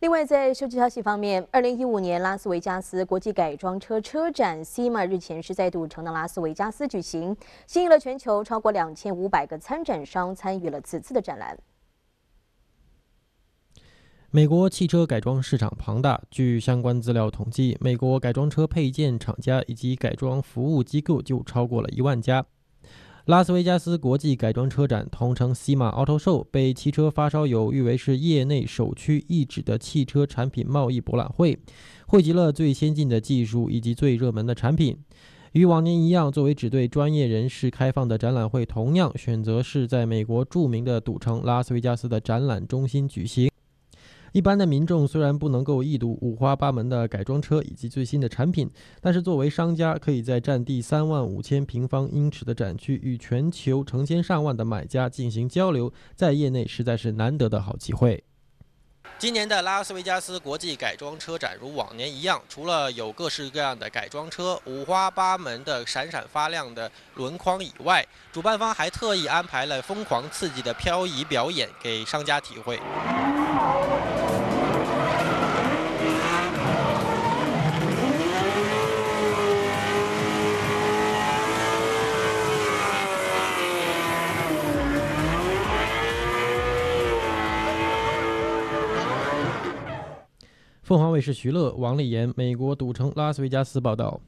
另外，在收集消息方面，二零一五年拉斯维加斯国际改装车车展 （CIMA） 日前是在赌城的拉斯维加斯举行，吸引了全球超过两千五百个参展商参与了此次的展览。美国汽车改装市场庞大，据相关资料统计，美国改装车配件厂家以及改装服务机构就超过了一万家。拉斯维加斯国际改装车展，同称西马 Auto Show，被汽车发烧友誉为是业内首屈一指的汽车产品贸易博览会，汇集了最先进的技术以及最热门的产品。与往年一样，作为只对专业人士开放的展览会，同样选择是在美国著名的赌城拉斯维加斯的展览中心举行。一般的民众虽然不能够一睹五花八门的改装车以及最新的产品，但是作为商家，可以在占地三万五千平方英尺的展区与全球成千上万的买家进行交流，在业内实在是难得的好机会。今年的拉斯维加斯国际改装车展如往年一样，除了有各式各样的改装车、五花八门的闪闪发亮的轮框以外，主办方还特意安排了疯狂刺激的漂移表演给商家体会。凤凰卫视徐乐、王丽妍，美国赌城拉斯维加斯报道。